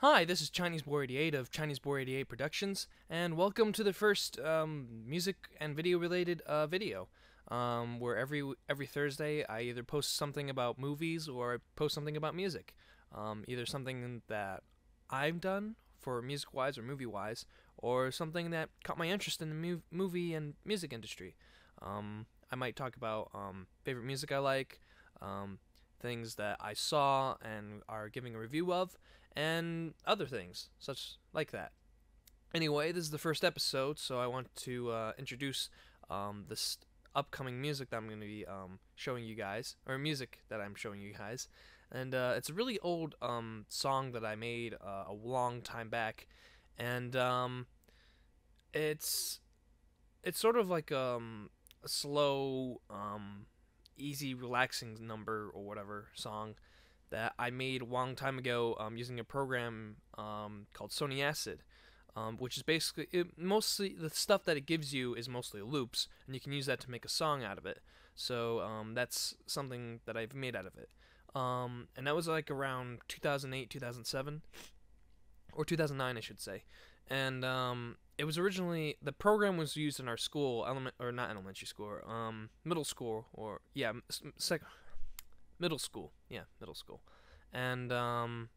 Hi, this is Chinese Boar 88 of Chinese Boar 88 Productions, and welcome to the first um, music and video related uh, video. Um, where every every Thursday I either post something about movies or I post something about music. Um, either something that I've done for music wise or movie wise, or something that caught my interest in the mov- movie and music industry. Um, I might talk about um, favorite music I like, um, things that I saw and are giving a review of, and other things such like that. Anyway, this is the first episode, so I want to uh, introduce um, this upcoming music that I'm going to be um, showing you guys, or music that I'm showing you guys. And uh, it's a really old um, song that I made uh, a long time back, and um, it's it's sort of like um, a slow, um, easy, relaxing number or whatever song that I made a long time ago um, using a program um, called Sony Acid, um, which is basically it, mostly the stuff that it gives you is mostly loops, and you can use that to make a song out of it. So um, that's something that I've made out of it, um, and that was like around 2008, 2007, or 2009, I should say, and um, it was originally the program was used in our school, element or not elementary school, um, middle school, or yeah, sec- middle school, yeah, middle school, and um,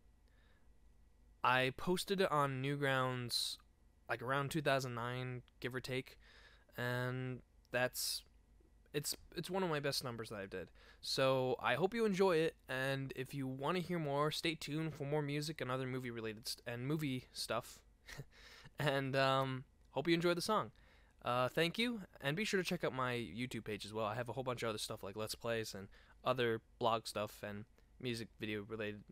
I posted it on Newgrounds like around 2009, give or take, and that's it's it's one of my best numbers that I've did. So I hope you enjoy it, and if you want to hear more, stay tuned for more music and other movie related st- and movie stuff. and um, hope you enjoy the song. Uh, thank you, and be sure to check out my YouTube page as well. I have a whole bunch of other stuff like Let's Plays and other blog stuff and music video related,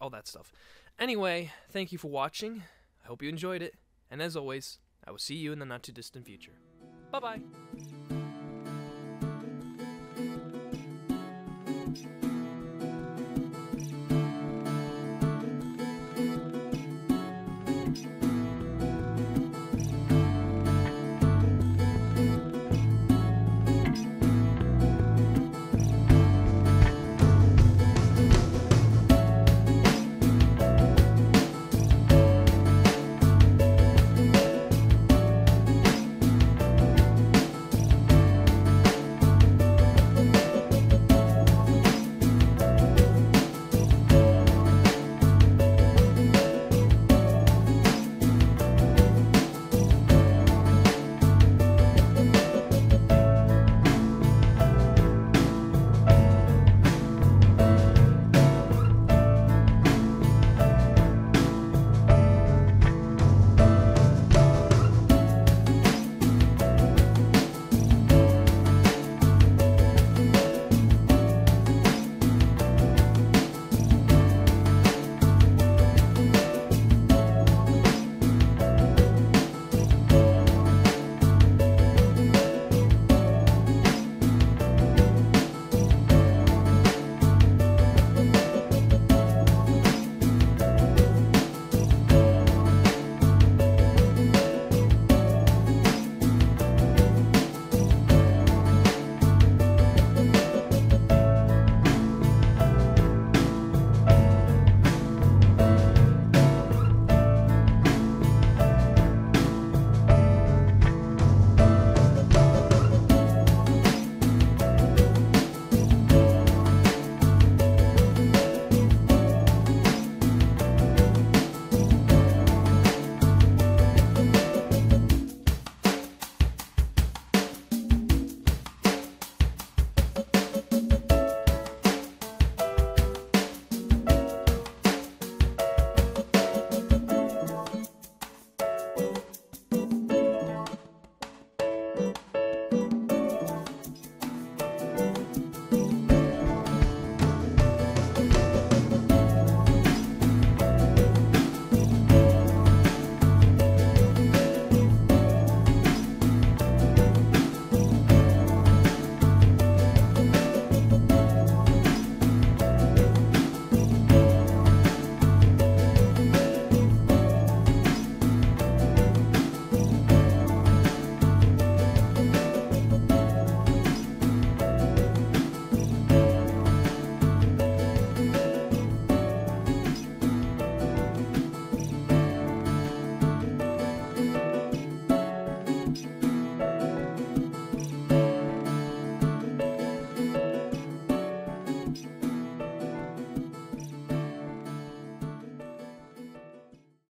all that stuff. Anyway, thank you for watching. I hope you enjoyed it, and as always, I will see you in the not too distant future. Bye bye.